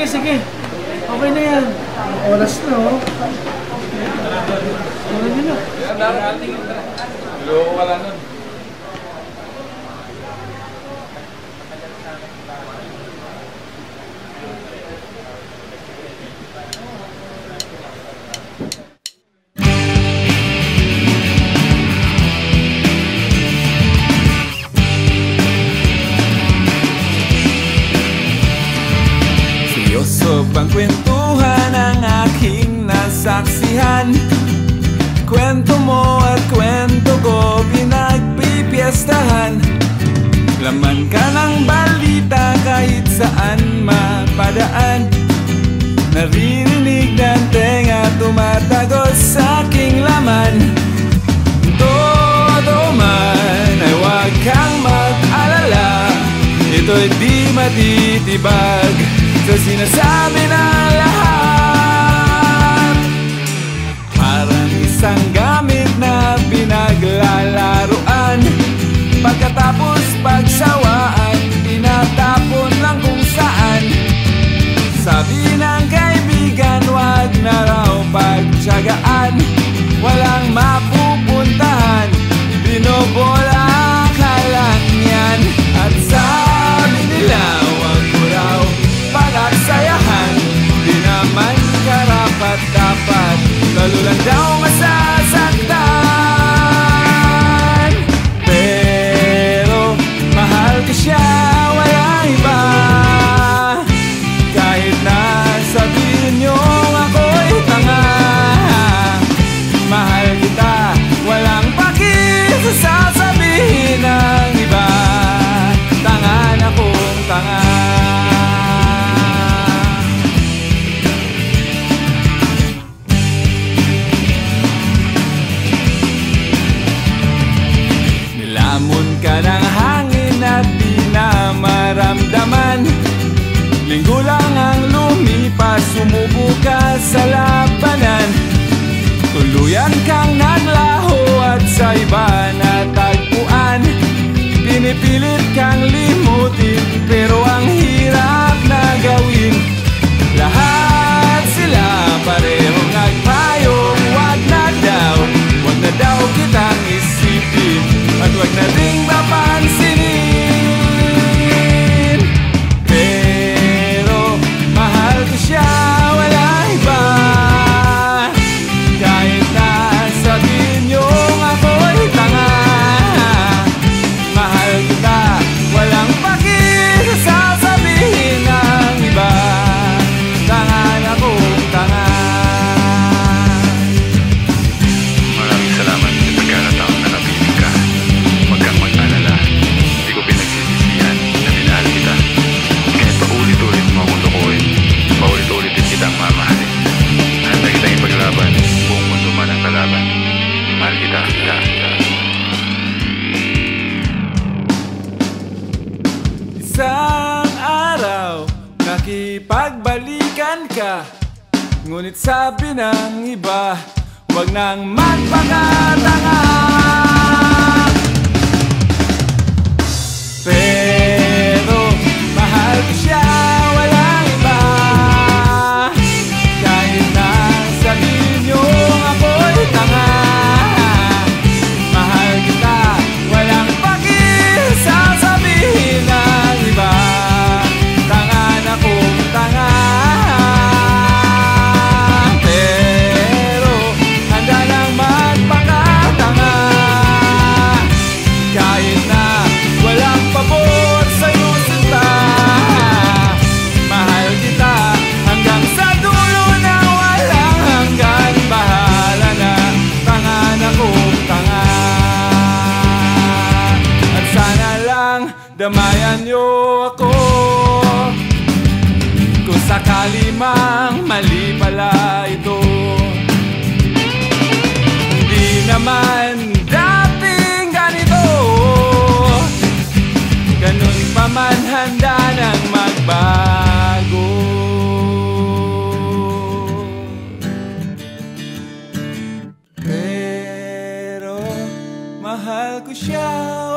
Sige, sige. Okay na yan. Oras na, oh. Oras na. Loko ka lang nun. Naririnig ng tenga tumatagos sa aking laman. Todo man ay huwag kang mag-alala. Ito'y di matitibag. Sa sinasabi ng lahat walang mapupuntahan. Binobola sa labanan Tuluyan kang naglaho at sa iba natagpuan Pinipilit kang liwan Isang araw, nakipagbalikan ka. Ngunit sabi ng iba, huwag nang magpangarap. Damayan nyo ako. Kung sakali mang mali pala ito. Hindi naman dating ganito. Ganun pa man handa ng magbago. Pero mahal ko siya.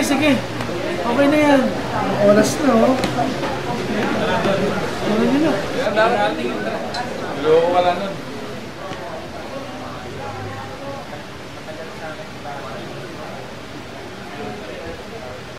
Sige, sige. Okay na yan. Oras na, oh. Ano nyo na? Loko ka lang nun.